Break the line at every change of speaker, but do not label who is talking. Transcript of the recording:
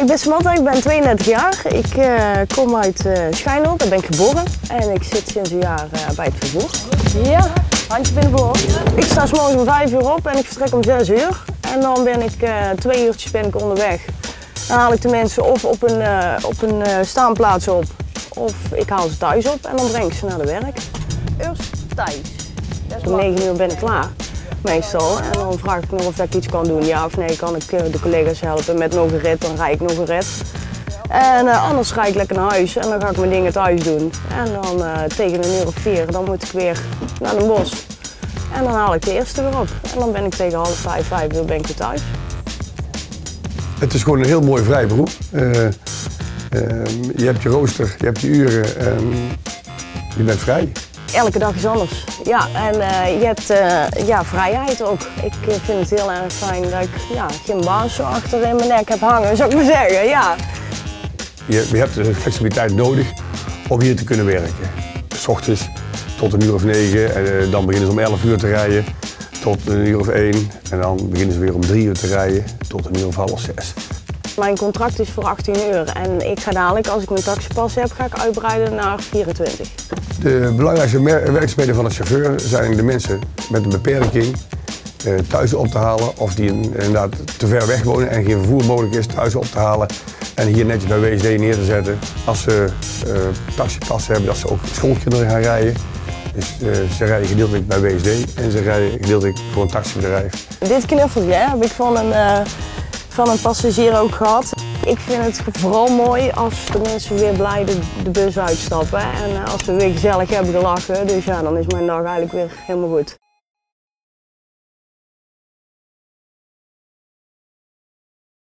ben Samantha, ik ben 32 jaar. Ik uh, kom uit uh, Schijnel, daar ben ik geboren. En ik zit sinds een jaar uh, bij het vervoer. Ja, handje binnenboord. Ik sta s morgens om 5 uur op en ik vertrek om 6 uur. En dan ben ik twee uurtjes ben ik onderweg. Dan haal ik de mensen of op een, op een staanplaats op, of ik haal ze thuis op en dan breng ik ze naar de werk. Eerst thuis. Om 9 uur ben ik klaar meestal. En dan vraag ik nog of ik iets kan doen. Ja of nee, kan ik de collega's helpen met nog een rit, dan rijd ik nog een rit. En uh, anders ga ik lekker naar huis en dan ga ik mijn dingen thuis doen. En dan uh, tegen een uur of vier, dan moet ik weer naar de bos. En dan haal ik de eerste weer op. En dan ben ik tegen half vijf, vijf uur ben ik weer thuis.
Het is gewoon een heel mooi vrij beroep. Uh, je hebt je rooster, je hebt je uren en je bent vrij
elke dag is anders. Ja, en uh, je hebt uh, ja, vrijheid ook. Ik uh, vind het heel erg fijn dat ik ja, geen baas zo achter in mijn nek heb hangen, zou ik maar zeggen. Ja.
Je, je hebt de flexibiliteit nodig om hier te kunnen werken. S ochtends tot een uur of negen en dan beginnen ze om 11 uur te rijden tot een uur of één. En dan beginnen ze weer om drie uur te rijden tot een uur of half zes.
Mijn contract is voor 18 uur en ik ga dadelijk, als ik mijn taxipas heb, ga ik uitbreiden naar 24.
De belangrijkste werkzaamheden van een chauffeur zijn de mensen met een beperking eh, thuis op te halen of die inderdaad te ver weg wonen en geen vervoer mogelijk is thuis op te halen en hier netjes bij WSD neer te zetten. Als ze uh, taxipas hebben, dat ze ook schoolkinderen gaan rijden. Dus uh, ze rijden gedeeltelijk bij WSD en ze rijden gedeeltelijk voor een taxibedrijf.
Dit knuffeltje heb ik van een, uh, van een passagier ook gehad. Ik vind het vooral mooi als de mensen weer blij de, de bus uitstappen en als we weer gezellig hebben gelachen. Dus ja, dan is mijn dag eigenlijk weer helemaal goed.